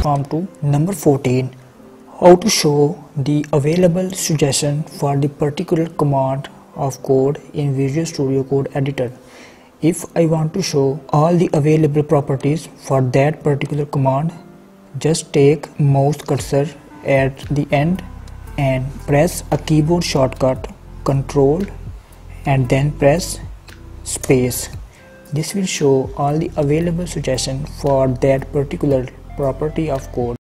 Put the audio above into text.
transform to number 14 how to show the available suggestion for the particular command of code in Visual Studio Code editor. If I want to show all the available properties for that particular command just take mouse cursor at the end and press a keyboard shortcut control and then press space. This will show all the available suggestion for that particular property of code